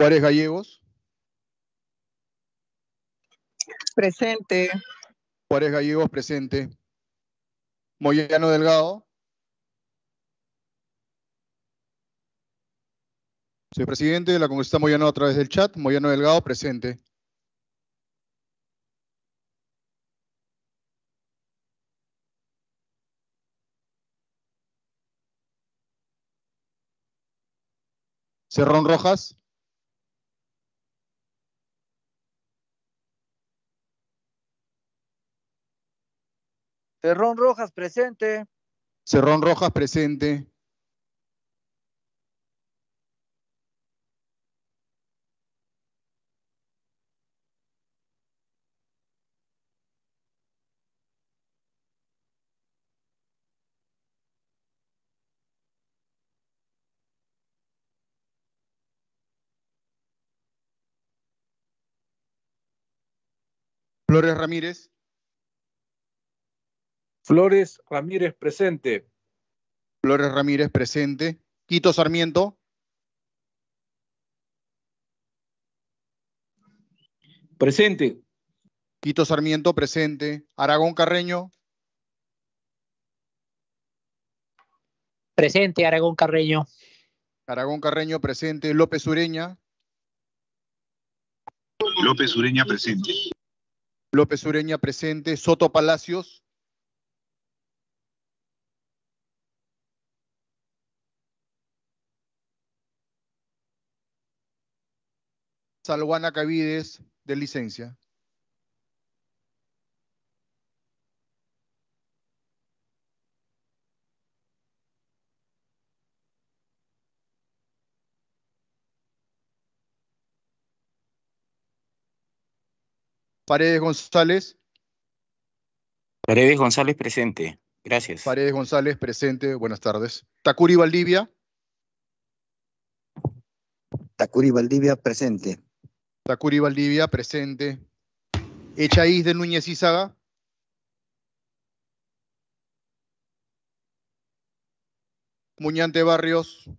Juárez Gallegos. Presente. Juárez Gallegos, presente. Moyano Delgado. Soy presidente de la congresista Moyano a través del chat. Moyano Delgado, presente. Cerrón Rojas. Cerrón Rojas, presente. Cerrón Rojas, presente. Flores Ramírez. Flores Ramírez, presente. Flores Ramírez, presente. Quito Sarmiento. Presente. Quito Sarmiento, presente. Aragón Carreño. Presente, Aragón Carreño. Aragón Carreño, presente. López Ureña. López Ureña, presente. López Ureña, presente. Soto Palacios. Salguana Cavides, de licencia. Paredes González. Paredes González presente. Gracias. Paredes González presente. Buenas tardes. Takuri Valdivia. Takuri Valdivia presente. Takuri Valdivia presente. Echaís de Núñez Izaga. Muñante Barrios.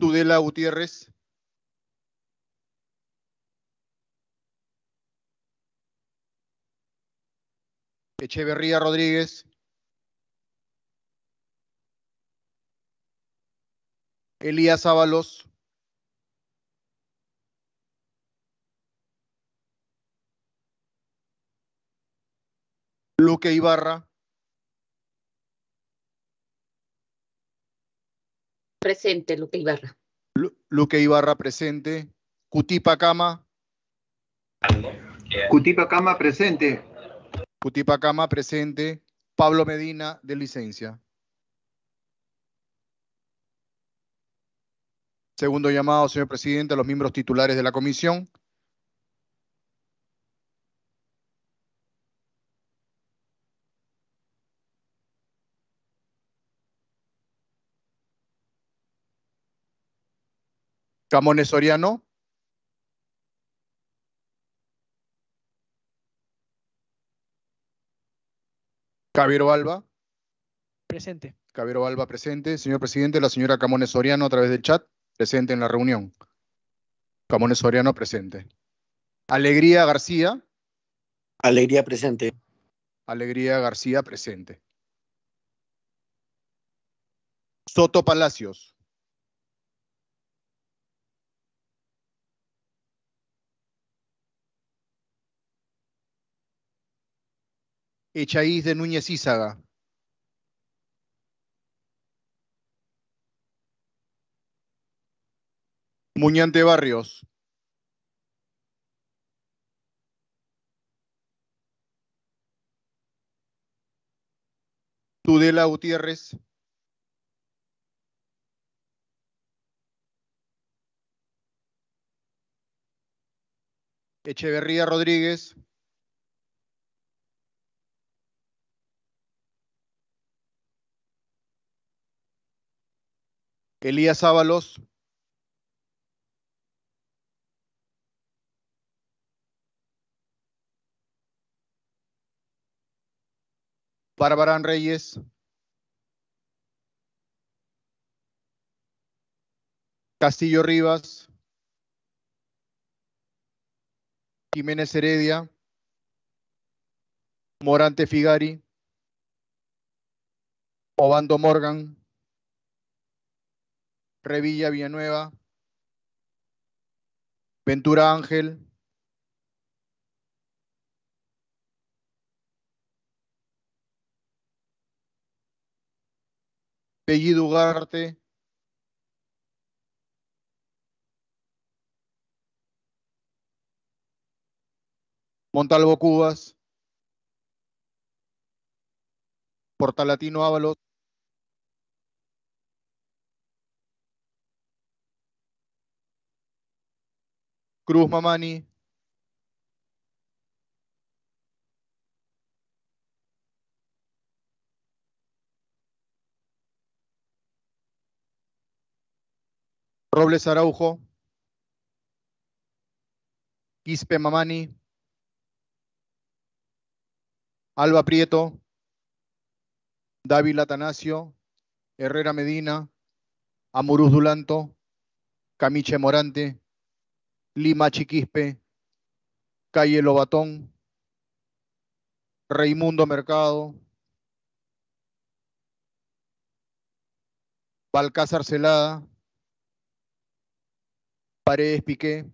Tudela Gutiérrez. Echeverría Rodríguez. Elías Ábalos. Luque Ibarra. Presente, Luque Ibarra. Lu- Luque Ibarra presente. Cutipa Cama. Cutipa Cama presente. Cutipa Cama presente. Pablo Medina de licencia. Segundo llamado, señor presidente, a los miembros titulares de la comisión. Camones Soriano. Cabero Alba. Presente. Cabero Alba presente. Señor presidente, la señora Camones Soriano a través del chat, presente en la reunión. Camones Soriano presente. Alegría García. Alegría presente. Alegría García presente. Soto Palacios. Echaíz de Núñez Ízaga. Muñante Barrios. Tudela Gutiérrez. Echeverría Rodríguez. Elías Ábalos. Bárbara Reyes. Castillo Rivas. Jiménez Heredia. Morante Figari. Obando Morgan. Revilla Villanueva. Ventura Ángel. Bellido Ugarte, Montalvo Cubas, Portalatino Ábalos, Cruz Mamani, Robles Araujo, Quispe Mamani, Alba Prieto, Dávila Atanasio, Herrera Medina, Amuruz Dulanto, Camiche Morante, Lima Chiquispe, Calle Lobatón, Raimundo Mercado, Balcázar Celada, Paredes Piqué,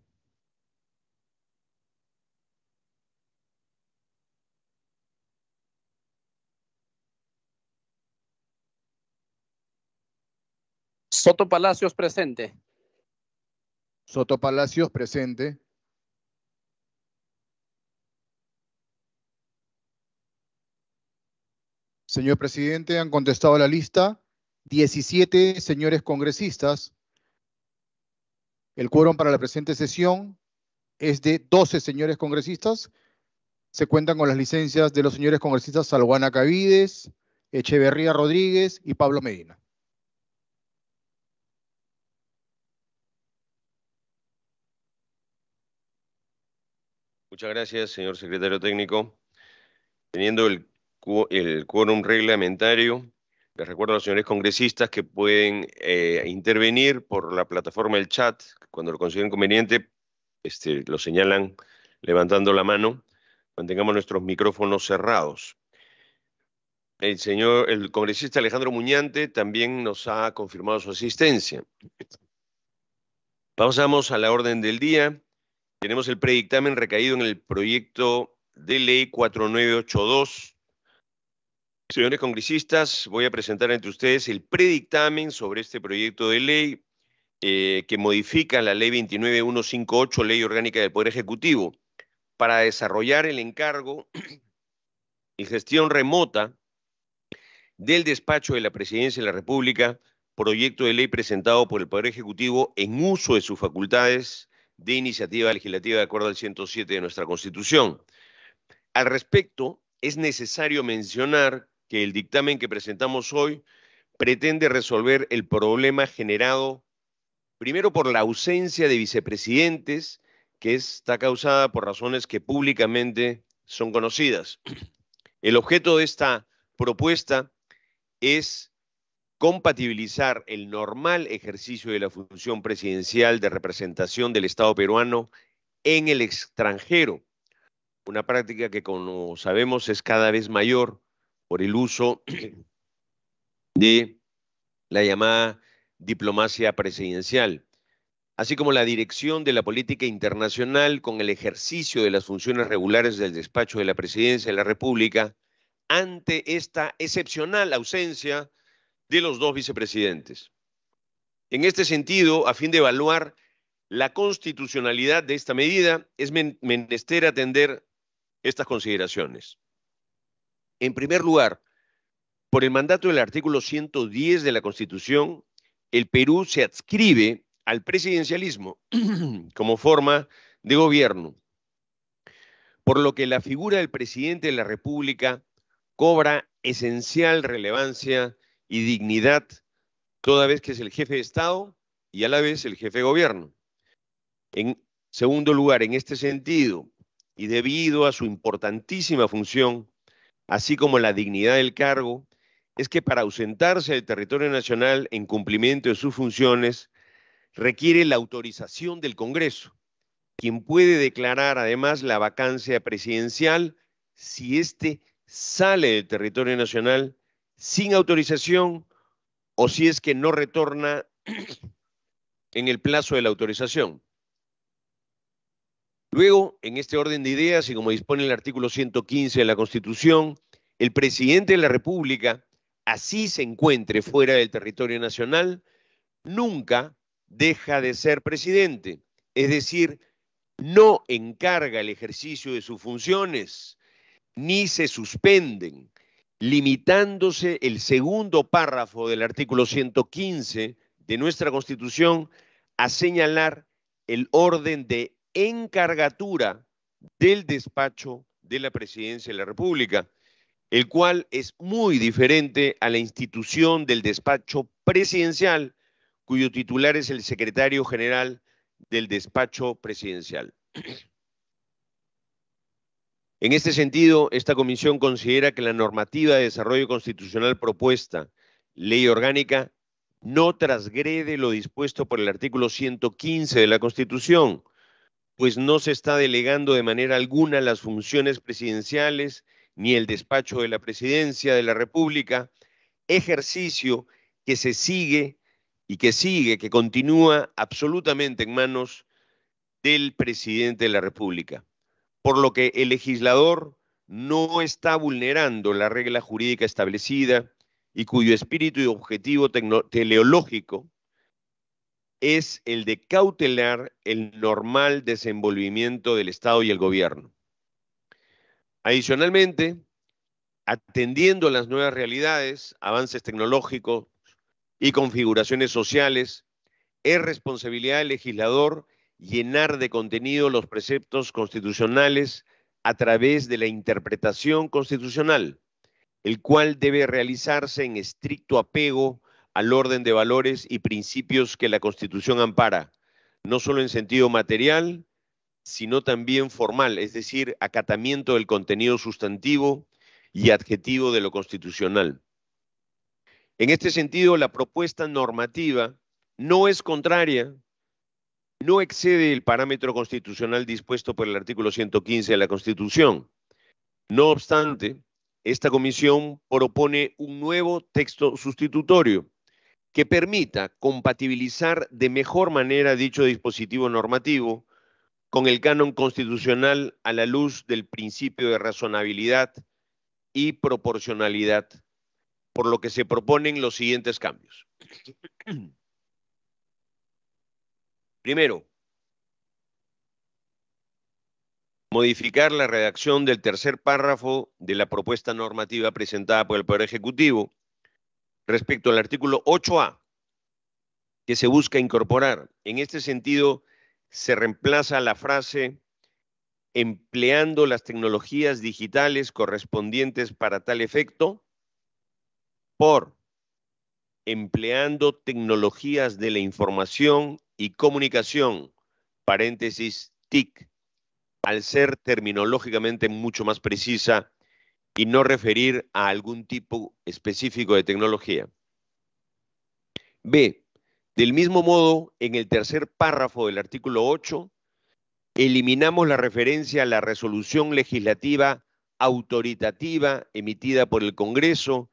Soto Palacios presente. Soto Palacios presente. Señor presidente, han contestado a la lista 17 señores congresistas. El quórum para la presente sesión es de 12 señores congresistas. Se cuentan con las licencias de los señores congresistas Salguana Cavides, Echeverría Rodríguez y Pablo Medina. Muchas gracias, señor secretario técnico. Teniendo el, el quórum reglamentario, les recuerdo a los señores congresistas que pueden eh, intervenir por la plataforma del chat cuando lo consideren conveniente, este, lo señalan levantando la mano. Mantengamos nuestros micrófonos cerrados. El señor, el congresista Alejandro Muñante también nos ha confirmado su asistencia. Pasamos a la orden del día. Tenemos el predictamen recaído en el proyecto de ley 4982. Señores congresistas, voy a presentar ante ustedes el predictamen sobre este proyecto de ley eh, que modifica la ley 29158, ley orgánica del Poder Ejecutivo, para desarrollar el encargo y gestión remota del despacho de la Presidencia de la República, proyecto de ley presentado por el Poder Ejecutivo en uso de sus facultades de iniciativa legislativa de acuerdo al 107 de nuestra Constitución. Al respecto, es necesario mencionar que el dictamen que presentamos hoy pretende resolver el problema generado primero por la ausencia de vicepresidentes, que está causada por razones que públicamente son conocidas. El objeto de esta propuesta es compatibilizar el normal ejercicio de la función presidencial de representación del Estado peruano en el extranjero, una práctica que como sabemos es cada vez mayor por el uso de la llamada diplomacia presidencial, así como la dirección de la política internacional con el ejercicio de las funciones regulares del despacho de la presidencia de la República ante esta excepcional ausencia de los dos vicepresidentes. En este sentido, a fin de evaluar la constitucionalidad de esta medida, es menester atender estas consideraciones. En primer lugar, por el mandato del artículo 110 de la Constitución, el Perú se adscribe al presidencialismo como forma de gobierno, por lo que la figura del presidente de la República cobra esencial relevancia y dignidad, toda vez que es el jefe de Estado y a la vez el jefe de gobierno. En segundo lugar, en este sentido, y debido a su importantísima función, así como la dignidad del cargo, es que para ausentarse del territorio nacional en cumplimiento de sus funciones, requiere la autorización del Congreso, quien puede declarar además la vacancia presidencial si éste sale del territorio nacional sin autorización o si es que no retorna en el plazo de la autorización. Luego, en este orden de ideas y como dispone el artículo 115 de la Constitución, el presidente de la República, así se encuentre fuera del territorio nacional, nunca deja de ser presidente, es decir, no encarga el ejercicio de sus funciones, ni se suspenden, limitándose el segundo párrafo del artículo 115 de nuestra Constitución a señalar el orden de encargatura del despacho de la Presidencia de la República, el cual es muy diferente a la institución del despacho presidencial, cuyo titular es el secretario general del despacho presidencial. En este sentido, esta comisión considera que la normativa de desarrollo constitucional propuesta, ley orgánica, no transgrede lo dispuesto por el artículo 115 de la Constitución, pues no se está delegando de manera alguna las funciones presidenciales ni el despacho de la presidencia de la República, ejercicio que se sigue y que sigue, que continúa absolutamente en manos del presidente de la República. Por lo que el legislador no está vulnerando la regla jurídica establecida y cuyo espíritu y objetivo teleológico es el de cautelar el normal desenvolvimiento del Estado y el gobierno. Adicionalmente, atendiendo las nuevas realidades, avances tecnológicos y configuraciones sociales, es responsabilidad del legislador llenar de contenido los preceptos constitucionales a través de la interpretación constitucional, el cual debe realizarse en estricto apego al orden de valores y principios que la Constitución ampara, no solo en sentido material, sino también formal, es decir, acatamiento del contenido sustantivo y adjetivo de lo constitucional. En este sentido, la propuesta normativa no es contraria, no excede el parámetro constitucional dispuesto por el artículo 115 de la Constitución. No obstante, esta comisión propone un nuevo texto sustitutorio que permita compatibilizar de mejor manera dicho dispositivo normativo con el canon constitucional a la luz del principio de razonabilidad y proporcionalidad, por lo que se proponen los siguientes cambios. Primero, modificar la redacción del tercer párrafo de la propuesta normativa presentada por el Poder Ejecutivo respecto al artículo 8A, que se busca incorporar. En este sentido, se reemplaza la frase empleando las tecnologías digitales correspondientes para tal efecto por empleando tecnologías de la información y comunicación, paréntesis TIC, al ser terminológicamente mucho más precisa y no referir a algún tipo específico de tecnología. B. Del mismo modo, en el tercer párrafo del artículo 8, eliminamos la referencia a la resolución legislativa autoritativa emitida por el Congreso,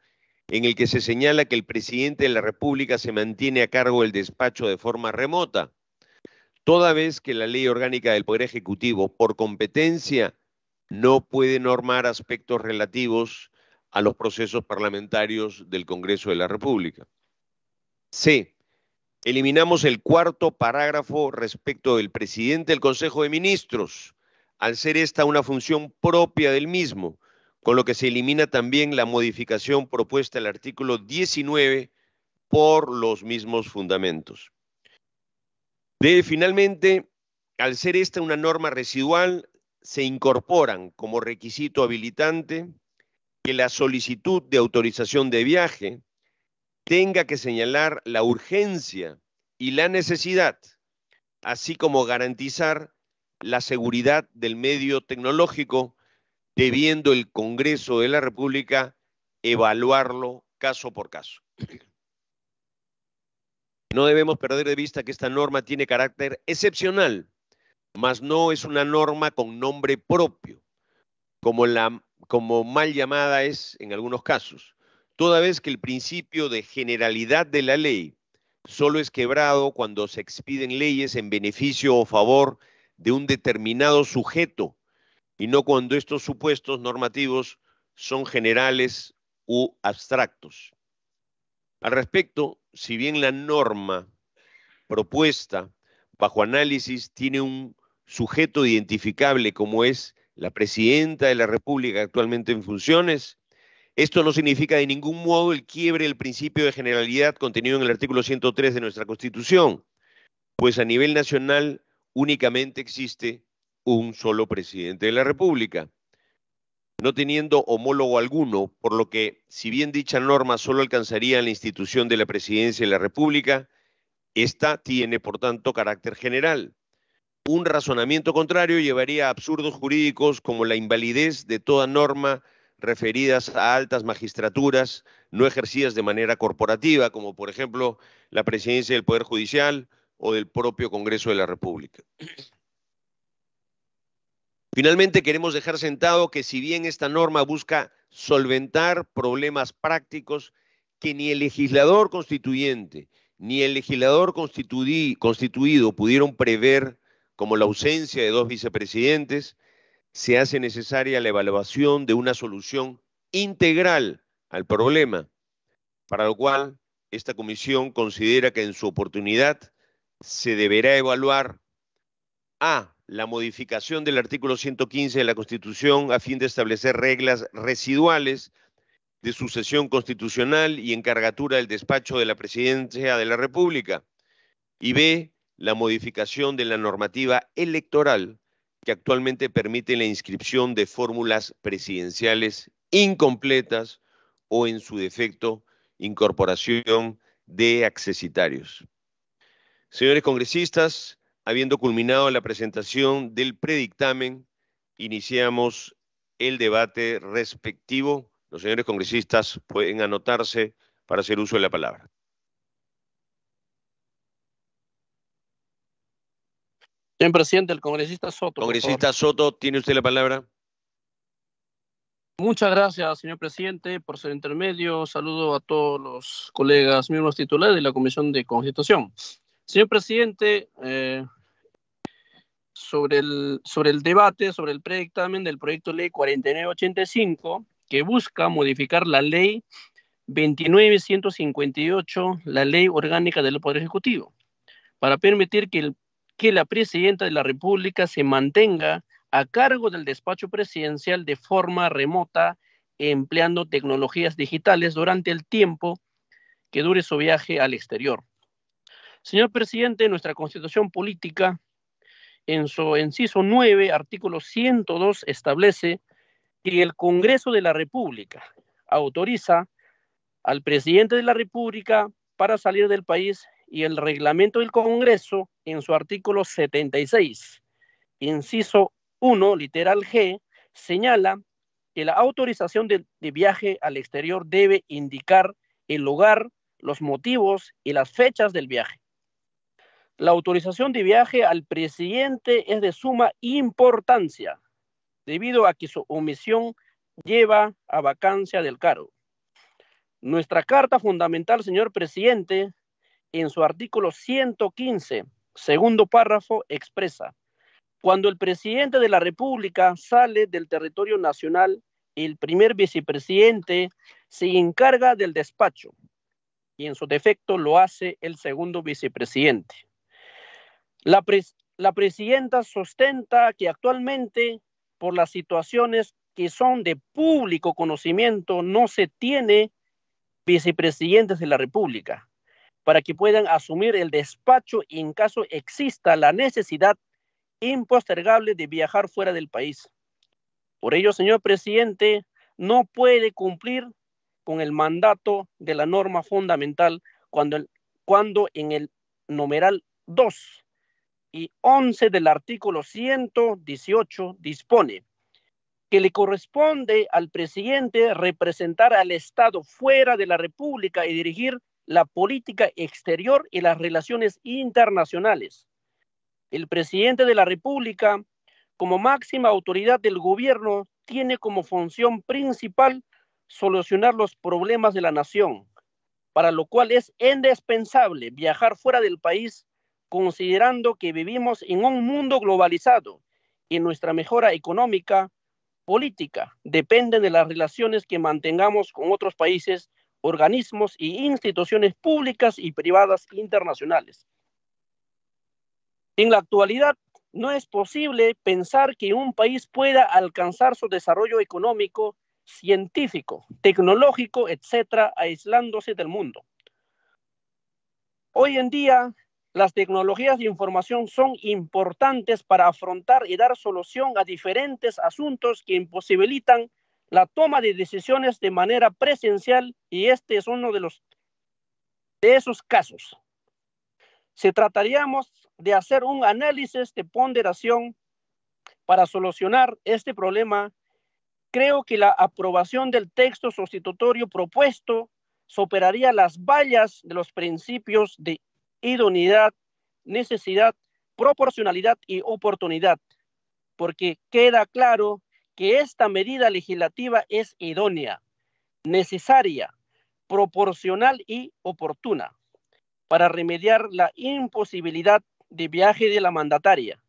en el que se señala que el presidente de la República se mantiene a cargo del despacho de forma remota, toda vez que la ley orgánica del Poder Ejecutivo, por competencia, no puede normar aspectos relativos a los procesos parlamentarios del Congreso de la República. C. Eliminamos el cuarto parágrafo respecto del presidente del Consejo de Ministros, al ser esta una función propia del mismo, con lo que se elimina también la modificación propuesta al artículo 19 por los mismos fundamentos. D. Finalmente, al ser esta una norma residual, se incorporan como requisito habilitante que la solicitud de autorización de viaje tenga que señalar la urgencia y la necesidad, así como garantizar la seguridad del medio tecnológico, debiendo el Congreso de la República evaluarlo caso por caso. No debemos perder de vista que esta norma tiene carácter excepcional, mas no es una norma con nombre propio, como, la, como mal llamada es en algunos casos, toda vez que el principio de generalidad de la ley solo es quebrado cuando se expiden leyes en beneficio o favor de un determinado sujeto y no cuando estos supuestos normativos son generales u abstractos. Al respecto, si bien la norma propuesta bajo análisis tiene un sujeto identificable como es la presidenta de la República actualmente en funciones, esto no significa de ningún modo el quiebre del principio de generalidad contenido en el artículo 103 de nuestra Constitución, pues a nivel nacional únicamente existe un solo presidente de la República, no teniendo homólogo alguno, por lo que, si bien dicha norma solo alcanzaría la institución de la presidencia de la República, esta tiene, por tanto, carácter general. Un razonamiento contrario llevaría a absurdos jurídicos como la invalidez de toda norma referidas a altas magistraturas no ejercidas de manera corporativa, como por ejemplo la presidencia del Poder Judicial o del propio Congreso de la República. Finalmente, queremos dejar sentado que si bien esta norma busca solventar problemas prácticos que ni el legislador constituyente ni el legislador constituido pudieron prever, como la ausencia de dos vicepresidentes, se hace necesaria la evaluación de una solución integral al problema, para lo cual esta comisión considera que en su oportunidad se deberá evaluar a la modificación del artículo 115 de la Constitución a fin de establecer reglas residuales de sucesión constitucional y encargatura del despacho de la Presidencia de la República. Y B, la modificación de la normativa electoral que actualmente permite la inscripción de fórmulas presidenciales incompletas o, en su defecto, incorporación de accesitarios. Señores congresistas, habiendo culminado la presentación del predictamen, iniciamos el debate respectivo. Los señores congresistas pueden anotarse para hacer uso de la palabra. Señor presidente, el congresista Soto. Congresista Soto, tiene usted la palabra. Muchas gracias, señor presidente, por ser intermedio. Saludo a todos los colegas miembros titulares de la Comisión de Constitución. Señor presidente, eh, sobre, el, sobre el debate, sobre el predictamen del proyecto de ley 4985, que busca modificar la ley 29158, la ley orgánica del Poder Ejecutivo, para permitir que el que la presidenta de la República se mantenga a cargo del despacho presidencial de forma remota, empleando tecnologías digitales durante el tiempo que dure su viaje al exterior. Señor presidente, nuestra constitución política, en su inciso 9, artículo 102, establece que el Congreso de la República autoriza al presidente de la República para salir del país y el reglamento del Congreso en su artículo 76, inciso 1, literal G, señala que la autorización de, de, viaje al exterior debe indicar el lugar, los motivos y las fechas del viaje. La autorización de viaje al presidente es de suma importancia, debido a que su omisión lleva a vacancia del cargo. Nuestra carta fundamental, señor presidente, en su artículo 115, segundo párrafo, expresa, cuando el presidente de la República sale del territorio nacional, el primer vicepresidente se encarga del despacho y en su defecto lo hace el segundo vicepresidente. La, pres la presidenta sostenta que actualmente, por las situaciones que son de público conocimiento, no se tiene vicepresidentes de la República para que puedan asumir el despacho en caso exista la necesidad impostergable de viajar fuera del país. Por ello, señor presidente, no puede cumplir con el mandato de la norma fundamental cuando, cuando en el numeral 2 y 11 del artículo 118 dispone que le corresponde al presidente representar al Estado fuera de la República y dirigir la política exterior y las relaciones internacionales. El presidente de la República, como máxima autoridad del gobierno, tiene como función principal solucionar los problemas de la nación, para lo cual es indispensable viajar fuera del país considerando que vivimos en un mundo globalizado y nuestra mejora económica, política, depende de las relaciones que mantengamos con otros países, organismos y instituciones públicas y privadas internacionales. En la actualidad, no es posible pensar que un país pueda alcanzar su desarrollo económico, científico, tecnológico, etcétera, aislándose del mundo. Hoy en día, las tecnologías de información son importantes para afrontar y dar solución a diferentes asuntos que imposibilitan la toma de decisiones de manera presencial y este es uno de los de esos casos. Se trataríamos de hacer un análisis de ponderación para solucionar este problema. Creo que la aprobación del texto sustitutorio propuesto superaría las vallas de los principios de idoneidad, necesidad, proporcionalidad y oportunidad, porque queda claro que esta medida legislativa es idónea, necesaria, proporcional y oportuna para remediar la imposibilidad de viaje de la mandataria,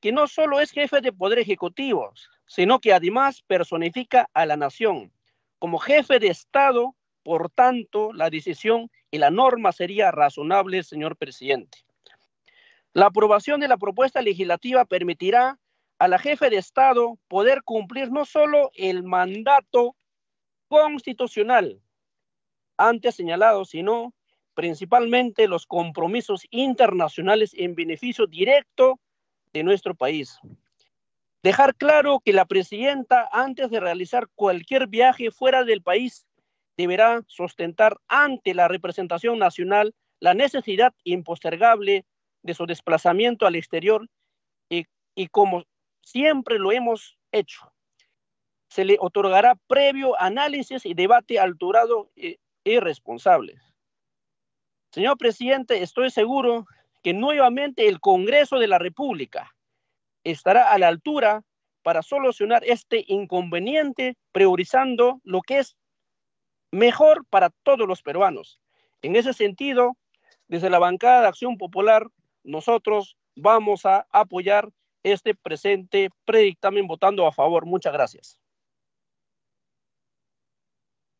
que no solo es jefe de poder ejecutivo, sino que además personifica a la nación. Como jefe de Estado, por tanto, la decisión y la norma sería razonable, señor presidente. La aprobación de la propuesta legislativa permitirá a la jefe de Estado poder cumplir no solo el mandato constitucional antes señalado, sino principalmente los compromisos internacionales en beneficio directo de nuestro país. Dejar claro que la presidenta, antes de realizar cualquier viaje fuera del país, deberá sustentar ante la representación nacional la necesidad impostergable de su desplazamiento al exterior y, y como siempre lo hemos hecho, se le otorgará previo análisis y debate alturado y, y responsable. Señor presidente, estoy seguro que nuevamente el Congreso de la República estará a la altura para solucionar este inconveniente, priorizando lo que es mejor para todos los peruanos. En ese sentido, desde la bancada de Acción Popular, nosotros vamos a apoyar este presente predictamen votando a favor. Muchas gracias.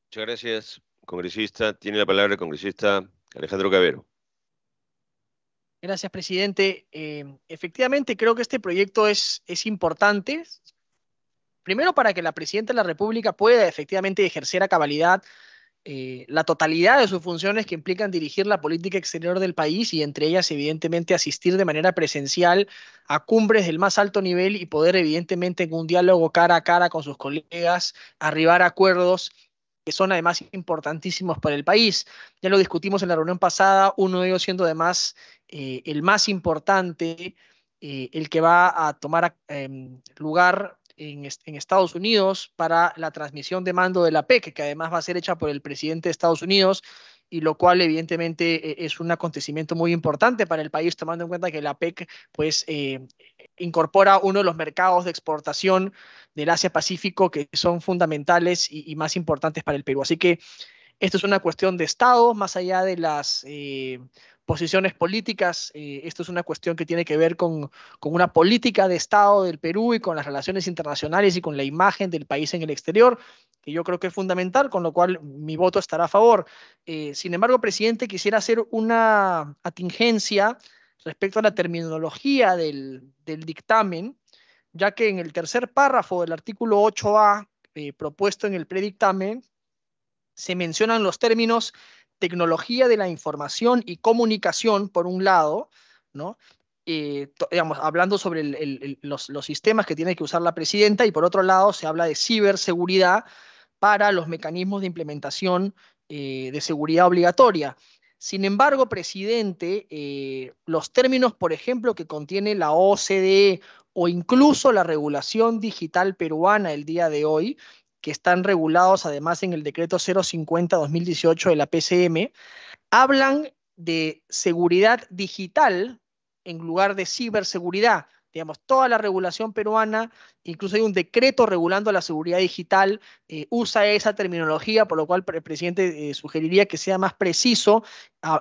Muchas gracias, congresista. Tiene la palabra el congresista Alejandro Cabero. Gracias, presidente. Eh, efectivamente, creo que este proyecto es, es importante, primero para que la presidenta de la República pueda efectivamente ejercer a cabalidad eh, la totalidad de sus funciones que implican dirigir la política exterior del país y entre ellas evidentemente asistir de manera presencial a cumbres del más alto nivel y poder evidentemente en un diálogo cara a cara con sus colegas arribar a acuerdos que son además importantísimos para el país. Ya lo discutimos en la reunión pasada, uno de ellos siendo además eh, el más importante, eh, el que va a tomar lugar en, Estados Unidos para la transmisión de mando de la PEC, que además va a ser hecha por el presidente de Estados Unidos, y lo cual evidentemente e, es un acontecimiento muy importante para el país, tomando en cuenta que la PEC pues, eh, incorpora uno de los mercados de exportación del Asia-Pacífico que son fundamentales y, más importantes para el Perú. Así que esto es una cuestión de Estado, más allá de las eh, posiciones políticas. Eh, esto es una cuestión que tiene que ver con, una política de Estado del Perú y con las relaciones internacionales y con la imagen del país en el exterior, que yo creo que es fundamental, con lo cual mi voto estará a favor. Eh, sin embargo, presidente, quisiera hacer una atingencia respecto a la terminología del, dictamen, ya que en el tercer párrafo del artículo 8A eh, propuesto en el predictamen, se mencionan los términos tecnología de la información y comunicación, por un lado, ¿no? Eh, digamos, hablando sobre los, sistemas que tiene que usar la presidenta, y por otro lado se habla de ciberseguridad para los mecanismos de implementación eh, de seguridad obligatoria. Sin embargo, presidente, eh, los términos, por ejemplo, que contiene la OCDE o incluso la regulación digital peruana el día de hoy, que están regulados además en el decreto 050-2018 de la PCM, hablan de seguridad digital en lugar de ciberseguridad. Digamos, toda la regulación peruana, incluso hay un decreto regulando la seguridad digital, eh, usa esa terminología, por lo cual el presidente eh, sugeriría que sea más preciso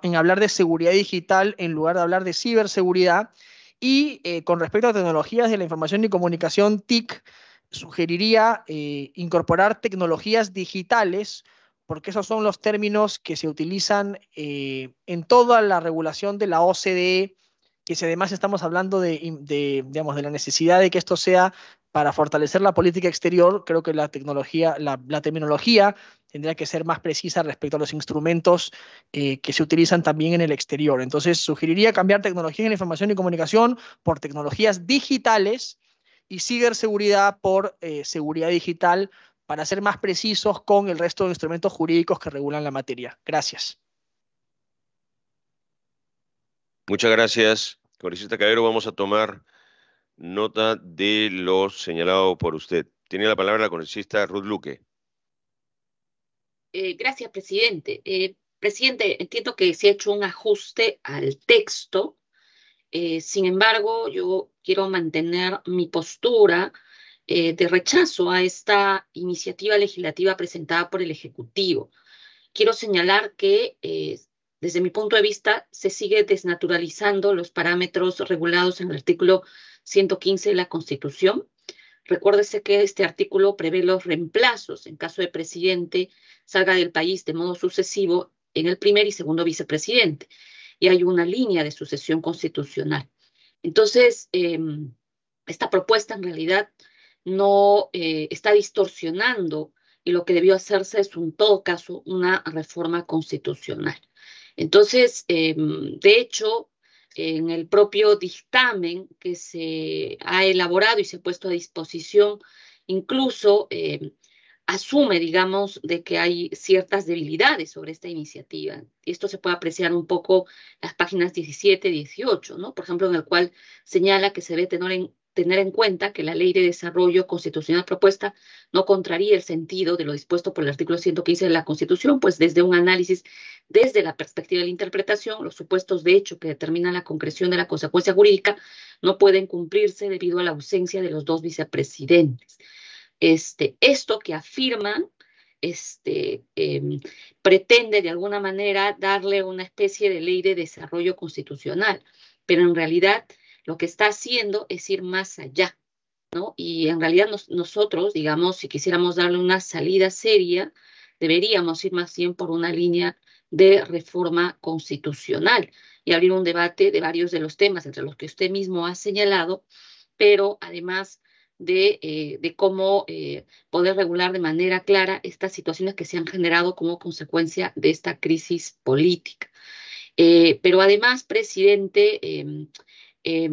en hablar de seguridad digital en lugar de hablar de ciberseguridad. Y eh, con respecto a tecnologías de la información y comunicación, TIC, sugeriría eh, incorporar tecnologías digitales, porque esos son los términos que se utilizan eh, en toda la regulación de la OCDE, que si además estamos hablando de, digamos, de la necesidad de que esto sea para fortalecer la política exterior, creo que la tecnología, la, la terminología tendría que ser más precisa respecto a los instrumentos eh, que se utilizan también en el exterior. Entonces, sugeriría cambiar tecnologías en información y comunicación por tecnologías digitales y ciberseguridad por eh, seguridad digital para ser más precisos con el resto de instrumentos jurídicos que regulan la materia. Gracias. Muchas gracias, congresista Cabero. Vamos a tomar nota de lo señalado por usted. Tiene la palabra la congresista Ruth Luque. Eh, gracias, presidente. Eh, presidente, entiendo que se ha hecho un ajuste al texto. Eh, sin embargo, yo quiero mantener mi postura eh, de rechazo a esta iniciativa legislativa presentada por el Ejecutivo. Quiero señalar que eh, desde mi punto de vista, se sigue desnaturalizando los parámetros regulados en el artículo 115 de la Constitución. Recuérdese que este artículo prevé los reemplazos en caso de presidente salga del país de modo sucesivo en el primer y segundo vicepresidente. Y hay una línea de sucesión constitucional. Entonces, eh, esta propuesta en realidad no eh, está distorsionando y lo que debió hacerse es, en todo caso, una reforma constitucional. Entonces, eh, de hecho, en el propio dictamen que se ha elaborado y se ha puesto a disposición, incluso eh, asume, digamos, de que hay ciertas debilidades sobre esta iniciativa. Esto se puede apreciar un poco en las páginas 17 y 18, ¿no? Por ejemplo, en el cual señala que se debe tener en, tener en cuenta que la ley de desarrollo constitucional propuesta no contraría el sentido de lo dispuesto por el artículo 115 de la Constitución, pues desde un análisis, desde la perspectiva de la interpretación, los supuestos de hecho que determinan la concreción de la consecuencia jurídica no pueden cumplirse debido a la ausencia de los dos vicepresidentes. Este, esto que afirman este, eh, pretende de alguna manera darle una especie de ley de desarrollo constitucional, pero en realidad lo que está haciendo es ir más allá, ¿no? Y en realidad nos, nosotros, digamos, si quisiéramos darle una salida seria, deberíamos ir más bien por una línea de reforma constitucional y abrir un debate de varios de los temas, entre los que usted mismo ha señalado, pero además de, eh, de cómo eh, poder regular de manera clara estas situaciones que se han generado como consecuencia de esta crisis política. Eh, pero además, presidente, eh, eh,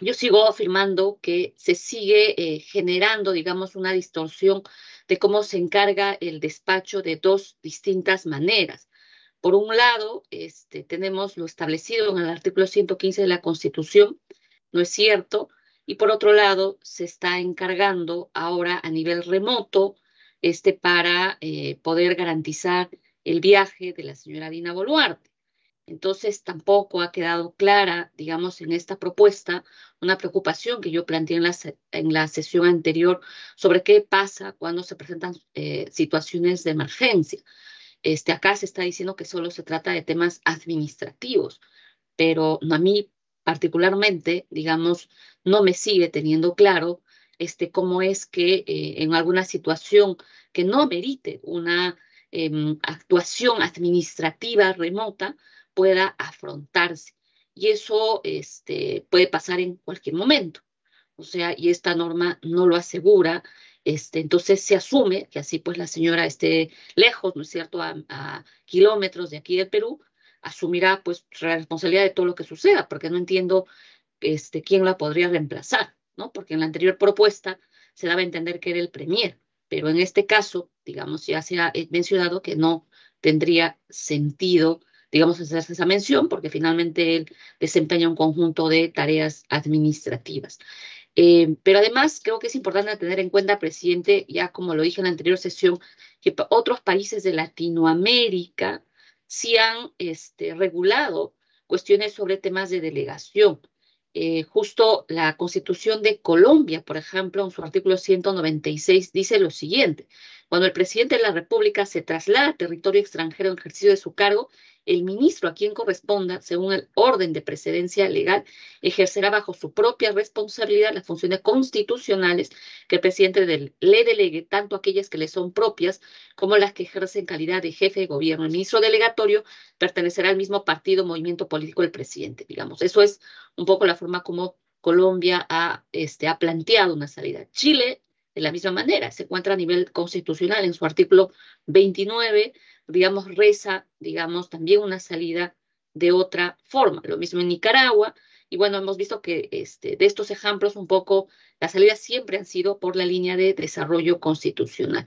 yo sigo afirmando que se sigue generando, digamos, una distorsión de cómo se encarga el despacho de dos distintas maneras. Por un lado, este, tenemos lo establecido en el artículo 115 de la Constitución, no es cierto, y por otro lado, se está encargando ahora a nivel remoto este, para eh, poder garantizar el viaje de la señora Dina Boluarte. Entonces, tampoco ha quedado clara, digamos, en esta propuesta una preocupación que yo planteé en la, en la sesión anterior sobre qué pasa cuando se presentan eh, situaciones de emergencia. Este, acá se está diciendo que solo se trata de temas administrativos, pero a mí particularmente, digamos, no me sigue teniendo claro este, cómo es que eh, en alguna situación que no merite una eh, actuación administrativa remota, pueda afrontarse. Y eso este, puede pasar en cualquier momento. O sea, y esta norma no lo asegura. Este, entonces se asume que así pues la señora esté lejos, ¿no es cierto?, a, a kilómetros de aquí del Perú, asumirá pues la responsabilidad de todo lo que suceda, porque no entiendo este, quién la podría reemplazar, ¿no? Porque en la anterior propuesta se daba a entender que era el premier, pero en este caso, digamos, ya se ha mencionado que no tendría sentido digamos, hacerse esa mención, porque finalmente él desempeña un conjunto de tareas administrativas. Eh, pero además creo que es importante tener en cuenta, presidente, ya como lo dije en la anterior sesión, que otros países de Latinoamérica sí han este, regulado cuestiones sobre temas de delegación. Eh, justo la Constitución de Colombia, por ejemplo, en su artículo 196 dice lo siguiente, cuando el presidente de la República se traslada a territorio extranjero en ejercicio de su cargo, el ministro a quien corresponda, según el orden de precedencia legal, ejercerá bajo su propia responsabilidad las funciones constitucionales que el presidente le delegue, tanto aquellas que le son propias como las que ejerce en calidad de jefe de gobierno. El ministro delegatorio pertenecerá al mismo partido, movimiento político del presidente, digamos. Eso es un poco la forma como Colombia este, ha planteado una salida. Chile de la misma manera, se encuentra a nivel constitucional en su artículo 29, digamos, reza, digamos, también una salida de otra forma. Lo mismo en Nicaragua, y bueno, hemos visto que este, de estos ejemplos un poco las salidas siempre han sido por la línea de desarrollo constitucional.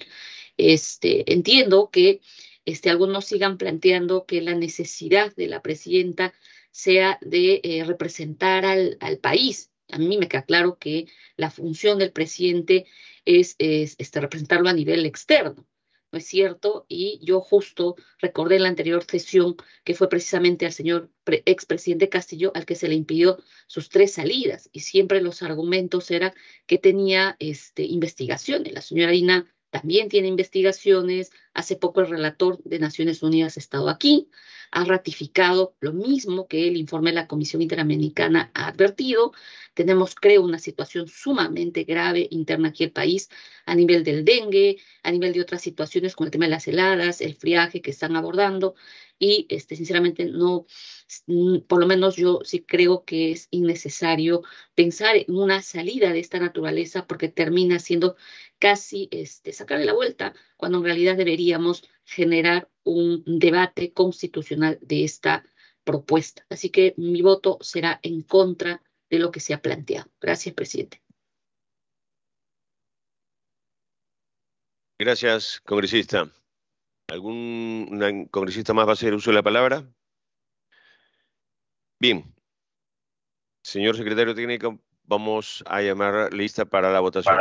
Este, entiendo que este, algunos sigan planteando que la necesidad de la presidenta sea de eh, representar al, país. A mí me queda claro que la función del presidente es, este, representarlo a nivel externo. ¿No es cierto? Y yo justo recordé en la anterior sesión que fue precisamente al señor expresidente Castillo al que se le impidió sus tres salidas y siempre los argumentos eran que tenía este, investigaciones. La señora Ina también tiene investigaciones. Hace poco el relator de Naciones Unidas ha estado aquí ha ratificado lo mismo que el informe de la Comisión Interamericana ha advertido. Tenemos, creo, una situación sumamente grave interna aquí el país a nivel del dengue, a nivel de otras situaciones como el tema de las heladas, el friaje que están abordando y este, sinceramente no, por lo menos yo sí creo que es innecesario pensar en una salida de esta naturaleza porque termina siendo casi este, sacarle la vuelta cuando en realidad deberíamos generar un debate constitucional de esta propuesta. Así que mi voto será en contra de lo que se ha planteado. Gracias, presidente. Gracias, congresista. ¿Algún congresista más va a hacer uso de la palabra? Bien. Señor secretario técnico, vamos a llamar lista para la votación.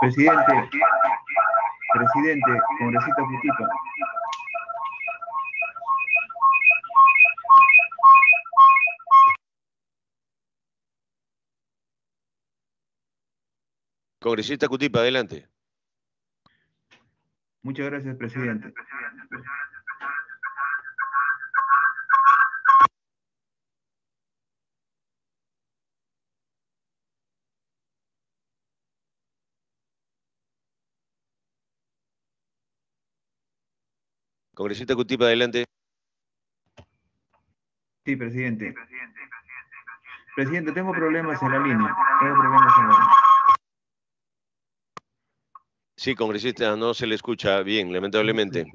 Presidente, presidente, congresista Cutipa. Congresista Cutipa, adelante. Muchas gracias, presidente. Congresista Cutipa, adelante. Sí, presidente. Presidente, tengo problemas en la línea. Tengo problemas en la línea. Sí, congresista, no se le escucha bien, lamentablemente.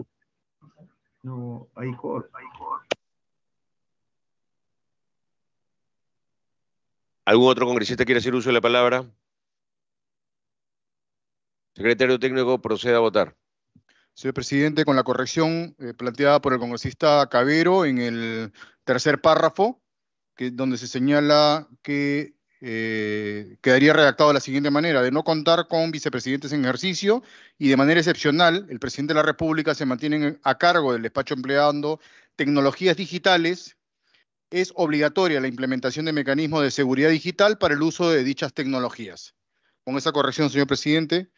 No, hay cor. ¿Algún otro congresista quiere hacer uso de la palabra? Secretario técnico, proceda a votar. Señor presidente, con la corrección eh, planteada por el congresista Cabero en el tercer párrafo, que, donde se señala que eh, quedaría redactado de la siguiente manera, de no contar con vicepresidentes en ejercicio y de manera excepcional, el presidente de la República se mantiene a cargo del despacho empleando tecnologías digitales, es obligatoria la implementación de mecanismos de seguridad digital para el uso de dichas tecnologías. Con esa corrección, señor presidente,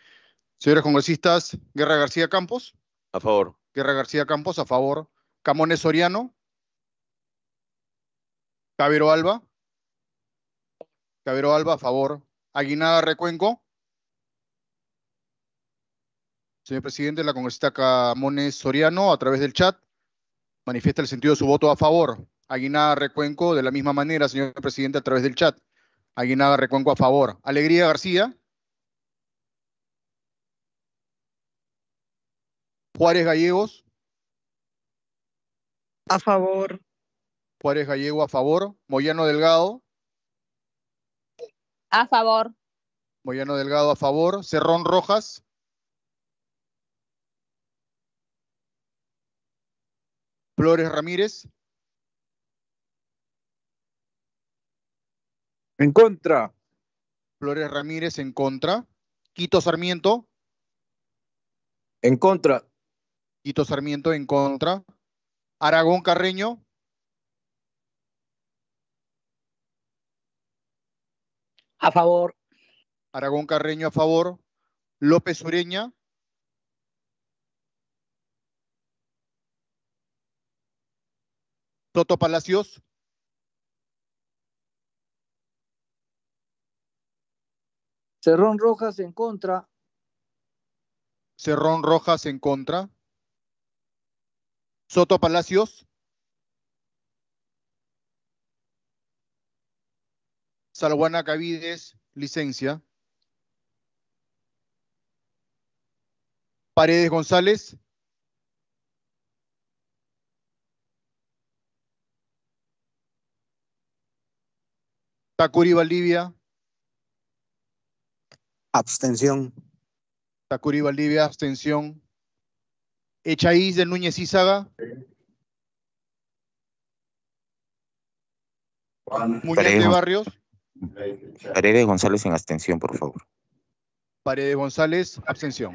señores congresistas, Guerra García Campos. A favor. Guerra García Campos, a favor. Camones Soriano. Cabero Alba. Cabero Alba, a favor. Aguinaga Recuenco. Señor presidente, la congresista Camones Soriano, a través del chat, manifiesta el sentido de su voto a favor. Aguinaga Recuenco, de la misma manera, señor presidente, a través del chat. Aguinaga Recuenco, a favor. Alegría García. Juárez Gallegos. A favor. Juárez Gallego, a favor. Moyano Delgado. A favor. Moyano Delgado a favor. Cerrón Rojas. Flores Ramírez. En contra. Flores Ramírez en contra. Quito Sarmiento. En contra. Quito Sarmiento en contra. Aragón Carreño, A favor. Aragón Carreño a favor, López Ureña, Soto Palacios, Cerrón Rojas en contra. Cerrón Rojas en contra, Soto Palacios, Salguana Cavides, licencia. Paredes González, Tacuri Valdivia, Abstención. Tacuri Valdivia, abstención. Echaíz de Núñez Izaga, Muñante Paredes, Barrios, Paredes González en abstención, por favor. Paredes González, abstención.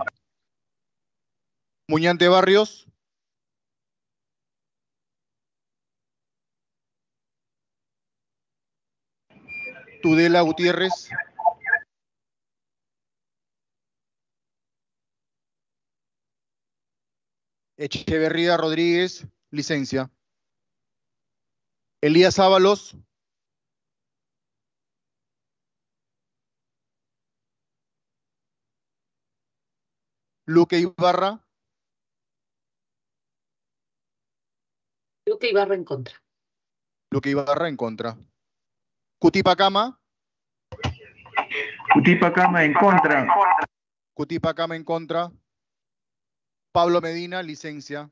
Muñante Barrios, Tudela Gutiérrez, Echeverría Rodríguez, licencia. Elías Ábalos, Luque Ibarra, Luque Ibarra en contra. Luque Ibarra en contra. Cutipacama, Cutipacama en contra. Cutipacama en contra. Pablo Medina, licencia.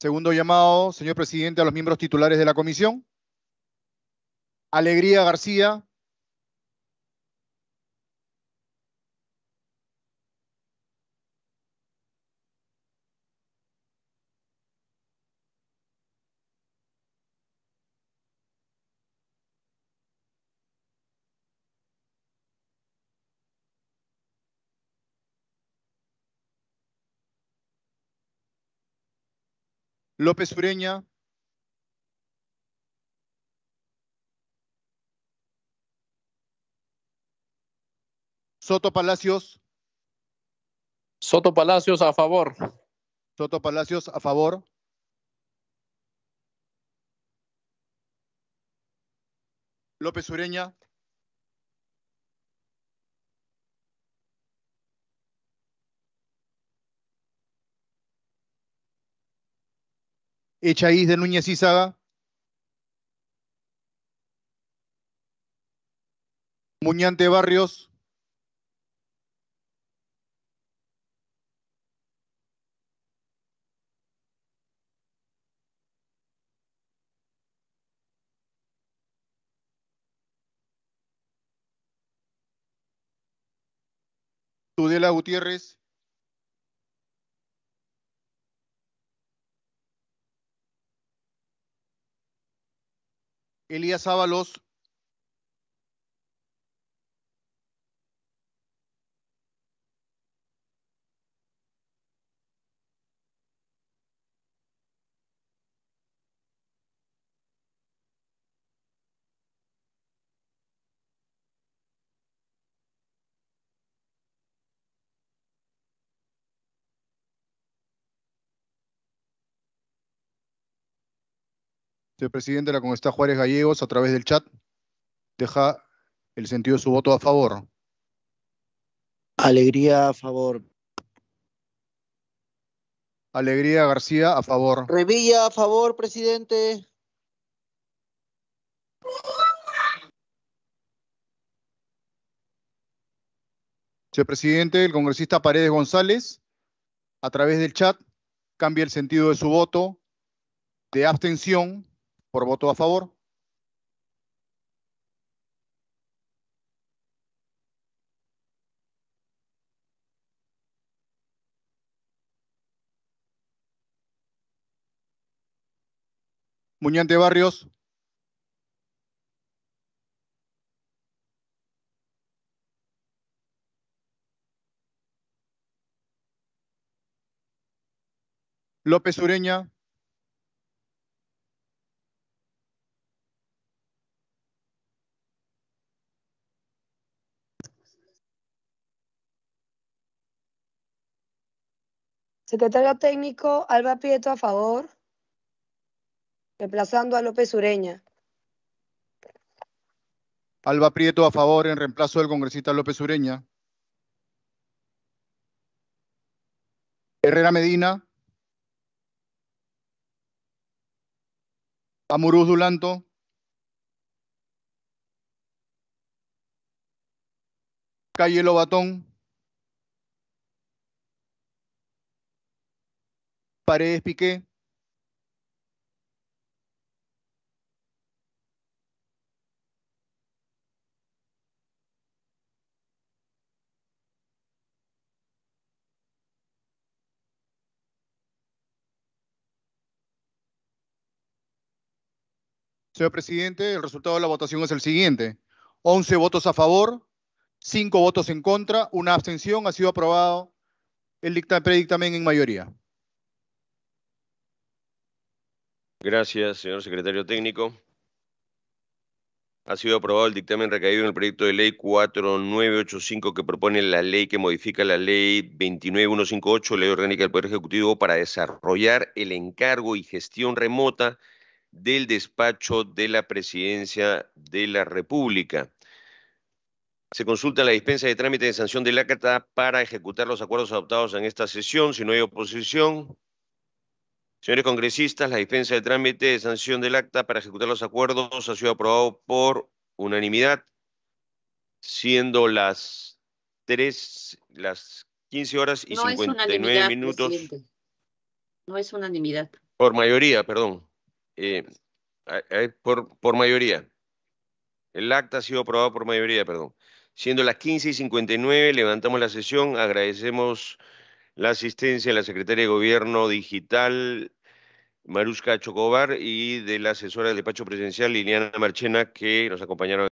Segundo llamado, señor presidente, a los miembros titulares de la comisión. Alegría García, López Ureña, Soto Palacios, Soto Palacios a favor. Soto Palacios a favor. López Ureña, Echaíz de Núñez Izaga, Muñante Barrios, Tudela Gutiérrez, Elías Ábalos, Señor presidente, la congresista Juárez Gallegos, a través del chat, deja el sentido de su voto a favor. Alegría a favor. Alegría García, a favor. Revilla a favor, presidente. Señor presidente, el congresista Paredes González, a través del chat, cambia el sentido de su voto de abstención por voto a favor. Muñante Barrios, López Ureña. Secretario técnico, Alba Prieto a favor. Reemplazando a López Ureña. Alba Prieto a favor en reemplazo del congresista López Ureña. Herrera Medina. Amuruz Dulanto. Calle Lobatón. Paredes Piqué. Señor presidente, el resultado de la votación es el siguiente. 11 votos a favor, 5 votos en contra, una abstención. Ha sido aprobado el dicta- predictamen en mayoría. Gracias, señor secretario técnico. Ha sido aprobado el dictamen recaído en el proyecto de ley 4985 que propone la ley que modifica la ley 29158, ley orgánica del Poder Ejecutivo, para desarrollar el encargo y gestión remota del despacho de la Presidencia de la República. Se consulta la dispensa de trámite de sanción del acta para ejecutar los acuerdos adoptados en esta sesión. Si no hay oposición, Señores congresistas, la dispensa de trámite de sanción del acta para ejecutar los acuerdos ha sido aprobado por unanimidad, siendo las 3, las 15 horas y No es 59 unanimidad, minutos. presidente. No es unanimidad. Por mayoría, perdón. Eh, por, por mayoría. El acta ha sido aprobado por mayoría, perdón. Siendo las 15 y 59, levantamos la sesión. Agradecemos la asistencia de la Secretaria de Gobierno Digital, Maruska Chocobar, y de la asesora del despacho presidencial, Liliana Marchena, que nos acompañaron.